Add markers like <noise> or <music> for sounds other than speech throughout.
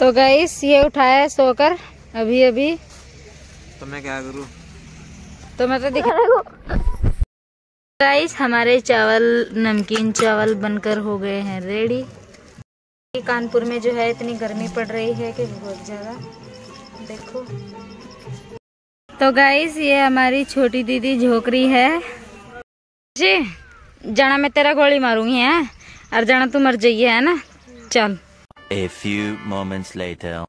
तो गाइस ये उठाया है सोकर अभी अभी। तो मैं क्या करूँ? तो मैं तो दिखा। गाइस हमारे चावल नमकीन चावल बनकर हो गए हैं रेडी कानपुर में जो है इतनी गर्मी पड़ रही है कि बहुत ज़्यादा। देखो। तो गाइस ये हमारी छोटी दीदी झोकरी है। जी जाना मैं तेरा गोली मारूँगी है? और जाना तू मर जाइए है ना? चल। A few moments later.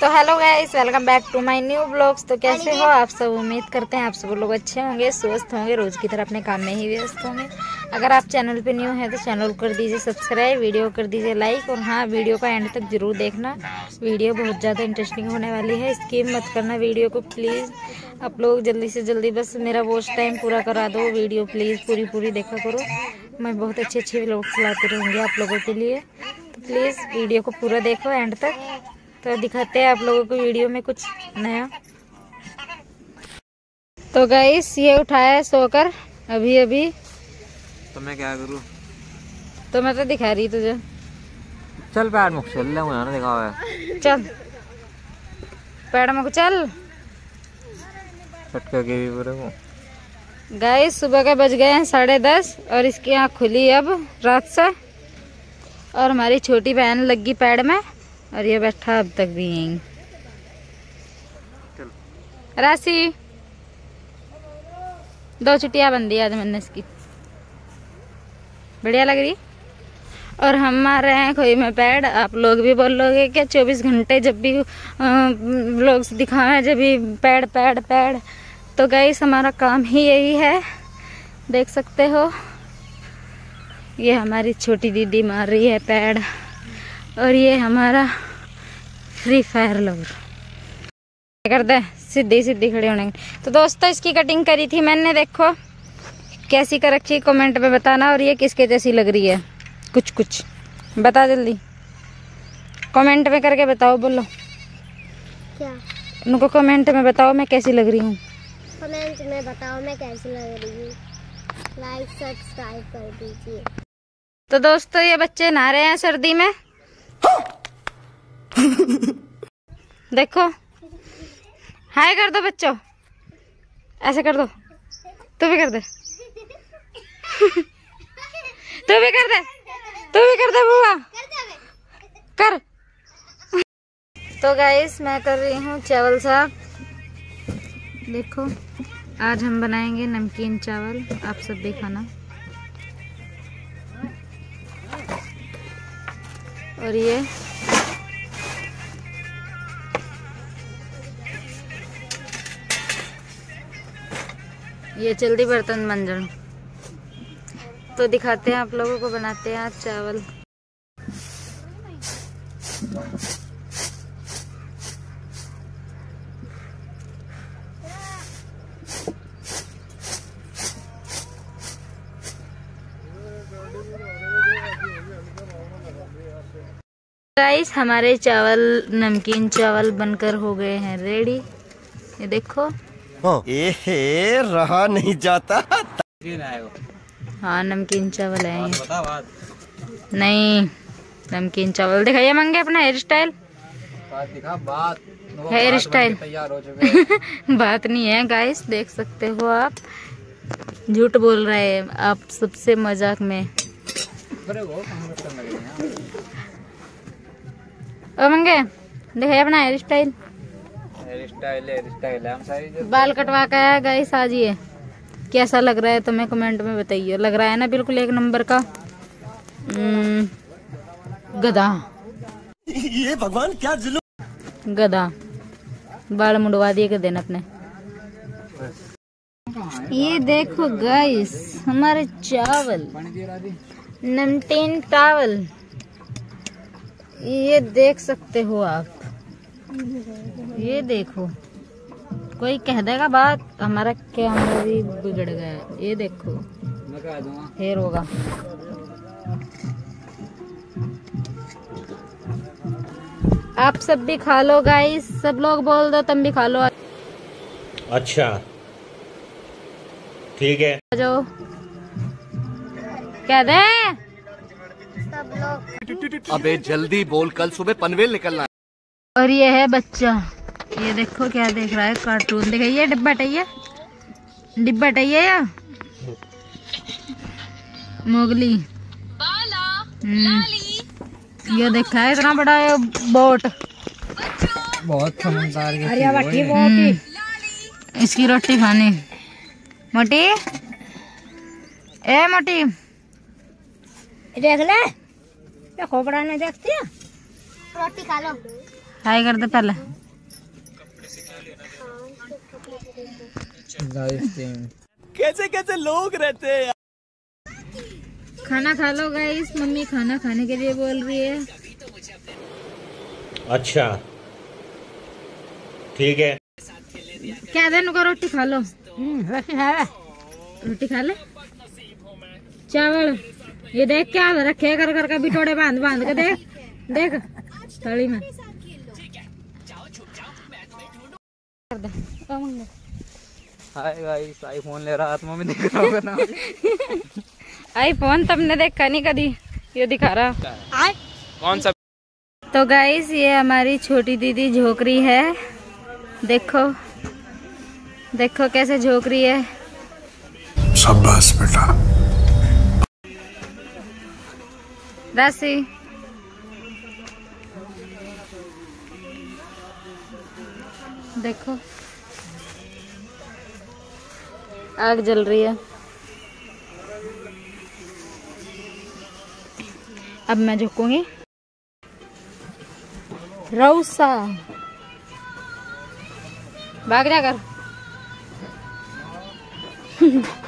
तो hello guys welcome back to my new blogs. तो कैसे हो आप सब उम्मीद करते हैं आप सब लोग अच्छे होंगे स्वस्थ होंगे रोज की तरह अपने काम में ही व्यस्त होंगे। अगर आप चैनल पे न्यू हैं तो चैनल कर दीजिए सब्सक्राइब वीडियो कर दीजिए लाइक और हाँ वीडियो का एंड तक ज़रूर देखना। वीडियो बहुत ज़्यादा इंटरेस्टिंग होने वाली है स्किप मत करना वीडियो को प्लीज़ आप लोग जल्दी से जल्दी बस मेरा वॉच टाइम पूरा करा दो वीडियो प्लीज़ पूरी पूरी देखा करो। मैं बहुत अच्छे अच्छे व्लॉग चलाती रहूँगी आप लोगों के लिए। तो प्लीज़ वीडियो को पूरा देखो एंड तक। तो दिखाते हैं आप लोगों को वीडियो में कुछ नया। तो गाइस ये उठाया है सोकर। अभी अभी। तो मैं क्या करूँ? तो मैं तो दिखा रही तुझे। चल पैर मुख चल ले ना देखा हुआ है चल। पैड में को चल। फटका के भी पूरे को गाइस सुबह के बज गए हैं साढ़े दस और इसकी आँख खुली अब रात से। और हमारी छोटी बहन लगी पैड में और ये बैठा अब तक भी यहीं। राशि दो छुट्टियाँ बन दी आज मैंने इसकी बढ़िया लग रही? और हम मार रहे हैं खोई में पैड आप लोग भी बोलोगे क्या चौबीस घंटे जब भी लोग दिखावे जब भी पैड पैड पैड। तो गई हमारा काम ही यही है। देख सकते हो। ये हमारी छोटी दीदी मार रही है पैड और ये हमारा फ्री फायर लवर कर दे सीधी सीधी खड़े होने तो दोस्तों इसकी कटिंग करी थी मैंने देखो। कैसी कर रखी कमेंट में बताना और ये किसके जैसी लग रही है। कुछ कुछ। बता जल्दी। कमेंट में करके बताओ बोलो। क्या? उनको कमेंट में बताओ मैं कैसी लग रही हूँ। कमेंट में बताओ मैं कैसी लग रही हूँ। लाइक सब्सक्राइब कर दीजिए। तो दोस्तों, ये बच्चे नहा रहे हैं सर्दी में। देखो। हाय कर दो बच्चों। ऐसे कर दो। तू भी कर दे। तू भी कर दे। तू भी कर दे बुआ। कर। तो गाइस मैं कर रही हूँ चावल साहब देखो, आज हम बनाएँगे नमकीन चावल। आप सब भी खाना। और ये। ये जल्दी बर्तन मंजन। तो दिखाते हैं आप लोगों को, बनाते हैं आज चावल। गाइस हमारे चावल नमकीन चावल बनकर हो गए हैं रेडी ये देखो. एहे रहा नहीं जाता. हाँ. नमकीन चावल है. ये नहीं नमकीन चावल दिखाइए मंगे अपना हेयर स्टाइल बात दिखा बात. हेयर स्टाइल तैयार हो चुके <laughs> बात नहीं है गाइस देख सकते हो आप. झूठ बोल रहे हैं आप सबसे मज़ाक में. ओ मंगे दिखाइए अपना hair style hair style hair style हम सारी जो बाल कटवा के आया गाइस आज ये। कैसा लग रहा है तुम्हें कमेंट में बताइए लग रहा है ना बिल्कुल एक नंबर का? हम्म, गधा। ये भगवान क्या जुलूम गधा। बाल मुड़वा दिए गधे ने अपने। ये देखो गाइस हमारे चावल। नमकीन चावल। ये देख सकते हो आप। ये देखो। कोई कह देगा बात हमारा कैमरा भी बिगड़ गया। ये देखो। कह हेयर होगा। आप सब भी खा लो गाइस सब लोग बोल दो तुम भी खा लो। अच्छा। ठीक है। जाओ। क्या दे। अबे जल्दी बोल कल सुबह पनवेल निकलना है। और ये है बच्चा। ये देखो क्या देख रहा है कार्टून देखा ये डिब्बा टैया डिब्बा टैया या? मोगली। हम्म। ये देखा है इतना बड़ा ये बोट। बहुत समझदार हम्म। इसकी रोटी खानी। मोटी? ए मोटी। देख ले। क्या खोपड़ा नहीं देखती है। रोटी खा लो। हाय कर दे पहले। कैसे कैसे लोग रहते हैं खाना खा लो गाइस मम्मी खाना खाने के लिए बोल रही है। अच्छा। ठीक है। क्या दे रोटी खा लो। रोटी खा ले। चावल। ये देख क्या रखे कर कर का बिटोड़े बाँध बाँध के देख देख। थाली में। कर दे, ओ हाय गाइस आईफोन ले रहा हाथ में दिख रहा होगा ना। <laughs> आईफोन तुमने देखा नहीं कभी? ये दिखा रहा। कौन सा? तो गाइस ये हमारी छोटी दीदी झोकरी है। देखो देखो कैसे झोंक रही है। शाबाश बेटा। राशि देखो। आग जल रही है। अब मैं झुकूँगी। रौसा भाग जा कर <laughs>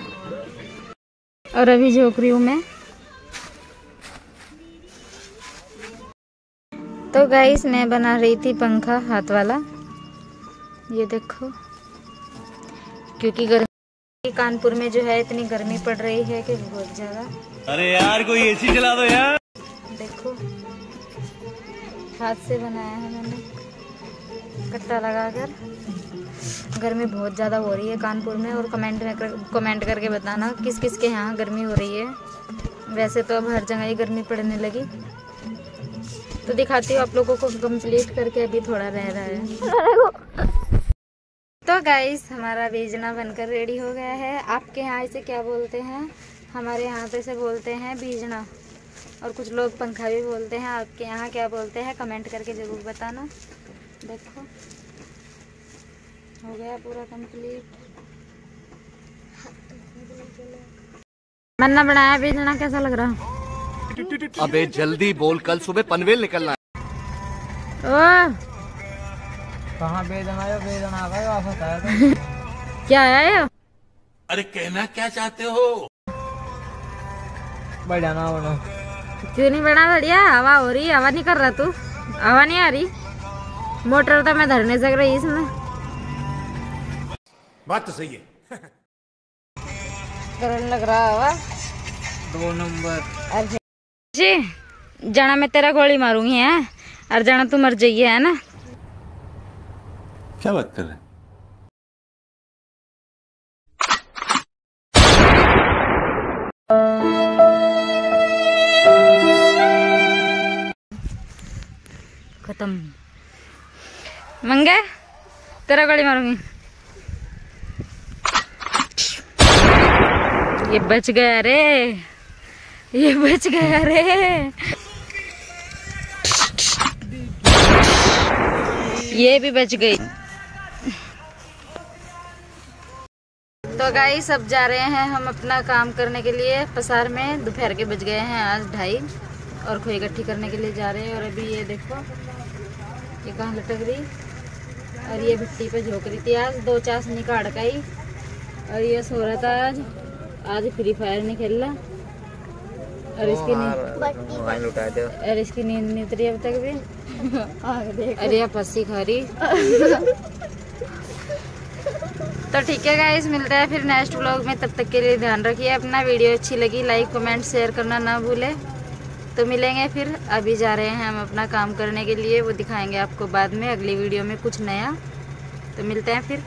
और अभी झोंक रही हूँ मैं। गाइस मैं बना रही थी पंखा हाथ वाला। ये देखो। क्योंकि गर्मी कानपुर में जो है इतनी गर्मी पड़ रही है कि बहुत ज़्यादा। अरे यार कोई एसी चला दो यार। देखो। हाथ से बनाया है मैंने। कट्टा लगाकर। गर्मी बहुत ज़्यादा हो रही है कानपुर में और कमेंट में कर, कमेंट करके बताना किस किस के यहाँ गर्मी हो रही है। वैसे तो अब हर जगह ही गर्मी पड़ने लगी। तो दिखाती हूँ आप लोगों को कंप्लीट करके अभी थोड़ा रह रहा है। तो गाइस हमारा बीजना बनकर रेडी हो गया है। आपके यहाँ इसे क्या बोलते हैं? हमारे यहाँ पे इसे बोलते हैं बीजना और कुछ लोग पंखा भी बोलते हैं। आपके यहाँ क्या बोलते हैं? कमेंट करके ज़रूर बताना। देखो। हो गया पूरा कंप्लीट मन्ना, बनाया बीजना कैसा लग रहा? अबे जल्दी बोल कल सुबह पनवेल निकलना है। कहाँ बेदन आयो बेदन आ वापस आया तो <laughs> क्या आया ये? अरे कहना क्या चाहते हो? बढ़िया ना बनो क्यों नहीं बना बढ़िया? हवा हो रही हवा नहीं कर रहा तू। हवा नहीं आ रही। मोटर तो मैं धरने सक रही इसमें। बात तो सही है। करंट लग रहा हवा। दो नंबर। जी जाना मैं तेरा गोली मारूँगी है? और जाना तू मर जाइए है ना? क्या बात कर रहे खत्म। मंगे तेरा गोली मारूँगी। ये बच गया रे। ये बच गया रे। ये भी बच गई। तो गाइस अब जा रहे हैं हम अपना काम करने के लिए। पसार में दोपहर के बज गए हैं आज ढाई। और खोई इकट्ठी करने के लिए जा रहे हैं। और अभी ये देखो, ये कहाँ लटक रही। और ये भिट्टी पे झोंक रही थी आज। दो चाशनी का अड़काई और ये सो रहा था आज। आज फ्री फायर नहीं खेल रहा और इसकी नींद उठा दो। और इसकी नींद नहीं उतरी अब तक भी। अरे ये पस्सी खा रही। तो ठीक है गाइस मिलते हैं फिर नेक्स्ट व्लॉग में। तब तक के लिए ध्यान रखिए अपना। वीडियो अच्छी लगी लाइक कमेंट शेयर करना ना भूले। तो मिलेंगे फिर। अभी जा रहे हैं हम अपना काम करने के लिए। वो दिखाएँगे आपको बाद में अगली वीडियो में कुछ नया। तो मिलते हैं फिर।